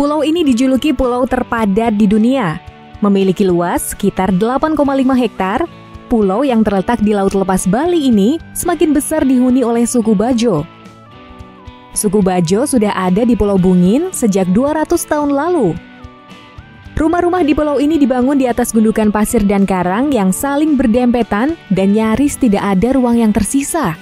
Pulau ini dijuluki pulau terpadat di dunia. Memiliki luas sekitar 8,5 hektar, pulau yang terletak di Laut Lepas Bali ini semakin besar dihuni oleh suku Bajo. Suku Bajo sudah ada di Pulau Bungin sejak 200 tahun lalu. Rumah-rumah di pulau ini dibangun di atas gundukan pasir dan karang yang saling berdempetan dan nyaris tidak ada ruang yang tersisa.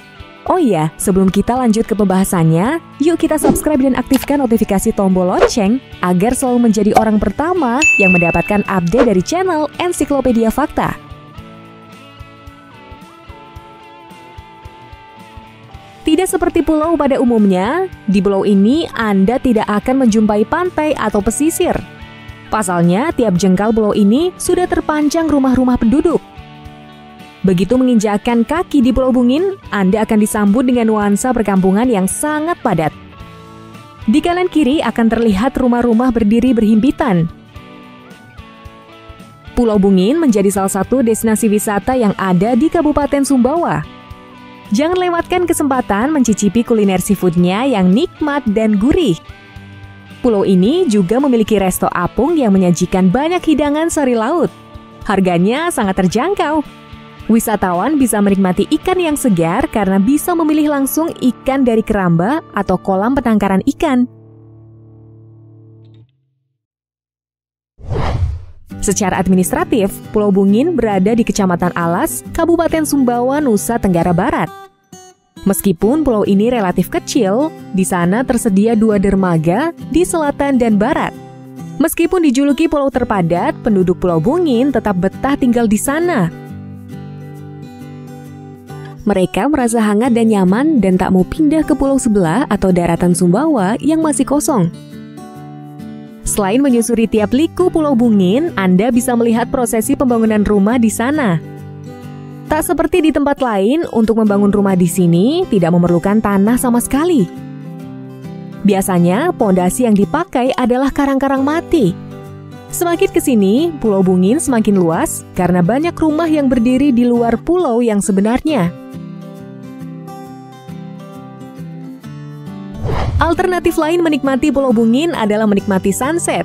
Oh iya, sebelum kita lanjut ke pembahasannya, yuk kita subscribe dan aktifkan notifikasi tombol lonceng agar selalu menjadi orang pertama yang mendapatkan update dari channel Ensiklopedia Fakta. Tidak seperti pulau pada umumnya, di pulau ini Anda tidak akan menjumpai pantai atau pesisir. Pasalnya, tiap jengkal pulau ini sudah terpanjang rumah-rumah penduduk. Begitu menginjakkan kaki di Pulau Bungin, Anda akan disambut dengan nuansa perkampungan yang sangat padat. Di kanan kiri akan terlihat rumah-rumah berdiri berhimpitan. Pulau Bungin menjadi salah satu destinasi wisata yang ada di Kabupaten Sumbawa. Jangan lewatkan kesempatan mencicipi kuliner seafoodnya yang nikmat dan gurih. Pulau ini juga memiliki resto apung yang menyajikan banyak hidangan sari laut. Harganya sangat terjangkau, Wisatawan bisa menikmati ikan yang segar karena bisa memilih langsung ikan dari keramba atau kolam penangkaran ikan. Secara administratif, Pulau Bungin berada di Kecamatan Alas, Kabupaten Sumbawa, Nusa Tenggara Barat. Meskipun pulau ini relatif kecil, di sana tersedia dua dermaga di selatan dan barat. Meskipun dijuluki pulau terpadat, penduduk Pulau Bungin tetap betah tinggal di sana mereka merasa hangat dan nyaman dan tak mau pindah ke pulau sebelah atau daratan Sumbawa yang masih kosong. Selain menyusuri tiap liku Pulau Bungin, Anda bisa melihat prosesi pembangunan rumah di sana. Tak seperti di tempat lain, untuk membangun rumah di sini tidak memerlukan tanah sama sekali. Biasanya, pondasi yang dipakai adalah karang-karang mati. Semakin ke sini, Pulau Bungin semakin luas karena banyak rumah yang berdiri di luar pulau yang sebenarnya. Alternatif lain menikmati Pulau Bungin adalah menikmati sunset.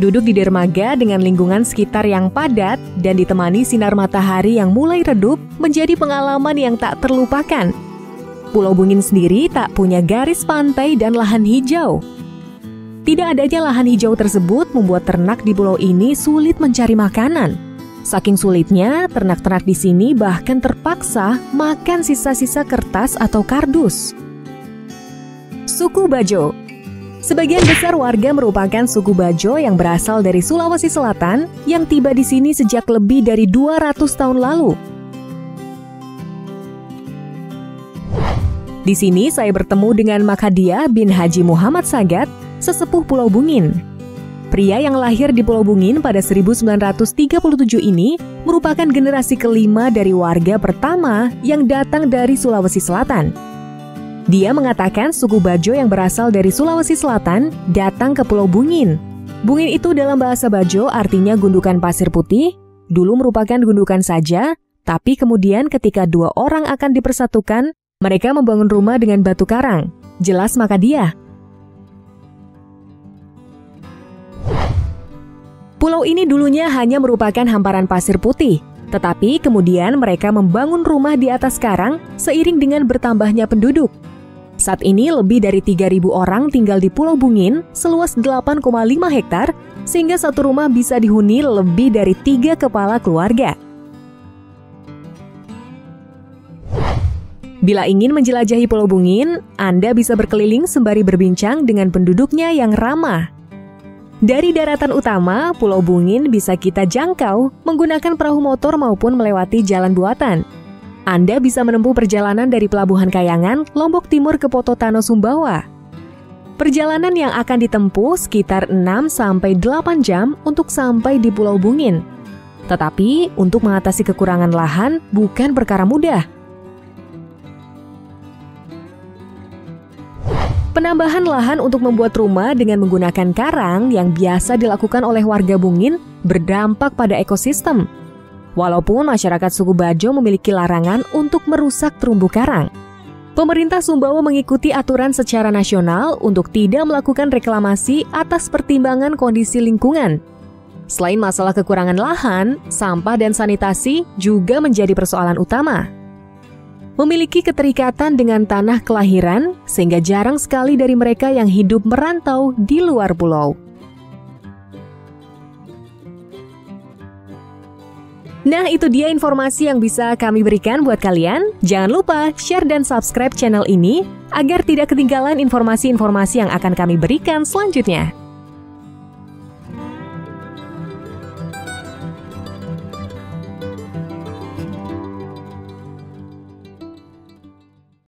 Duduk di dermaga dengan lingkungan sekitar yang padat dan ditemani sinar matahari yang mulai redup menjadi pengalaman yang tak terlupakan. Pulau Bungin sendiri tak punya garis pantai dan lahan hijau. Tidak adanya lahan hijau tersebut membuat ternak di pulau ini sulit mencari makanan. Saking sulitnya, ternak-ternak di sini bahkan terpaksa makan sisa-sisa kertas atau kardus suku Bajo. Sebagian besar warga merupakan suku Bajo yang berasal dari Sulawesi Selatan yang tiba di sini sejak lebih dari 200 tahun lalu. Di sini saya bertemu dengan Makadia bin Haji Muhammad Sagat, sesepuh Pulau Bungin. Pria yang lahir di Pulau Bungin pada 1937 ini merupakan generasi kelima dari warga pertama yang datang dari Sulawesi Selatan. Dia mengatakan suku Bajo yang berasal dari Sulawesi Selatan datang ke Pulau Bungin. Bungin itu dalam bahasa Bajo artinya gundukan pasir putih, dulu merupakan gundukan saja, tapi kemudian ketika dua orang akan dipersatukan, mereka membangun rumah dengan batu karang. Jelas maka dia. Pulau ini dulunya hanya merupakan hamparan pasir putih, tetapi kemudian mereka membangun rumah di atas karang seiring dengan bertambahnya penduduk. Saat ini lebih dari 3.000 orang tinggal di Pulau Bungin seluas 8,5 hektar sehingga satu rumah bisa dihuni lebih dari tiga kepala keluarga. Bila ingin menjelajahi Pulau Bungin, Anda bisa berkeliling sembari berbincang dengan penduduknya yang ramah. Dari daratan utama, Pulau Bungin bisa kita jangkau menggunakan perahu motor maupun melewati jalan buatan. Anda bisa menempuh perjalanan dari Pelabuhan Kayangan, Lombok Timur ke Pototano, Sumbawa. Perjalanan yang akan ditempuh sekitar 6-8 jam untuk sampai di Pulau Bungin. Tetapi, untuk mengatasi kekurangan lahan bukan perkara mudah. Penambahan lahan untuk membuat rumah dengan menggunakan karang yang biasa dilakukan oleh warga Bungin berdampak pada ekosistem Walaupun masyarakat suku Bajo memiliki larangan untuk merusak terumbu karang. Pemerintah Sumbawa mengikuti aturan secara nasional untuk tidak melakukan reklamasi atas pertimbangan kondisi lingkungan. Selain masalah kekurangan lahan, sampah dan sanitasi juga menjadi persoalan utama. Memiliki keterikatan dengan tanah kelahiran, sehingga jarang sekali dari mereka yang hidup merantau di luar pulau. Nah, itu dia informasi yang bisa kami berikan buat kalian. Jangan lupa share dan subscribe channel ini agar tidak ketinggalan informasi-informasi yang akan kami berikan selanjutnya.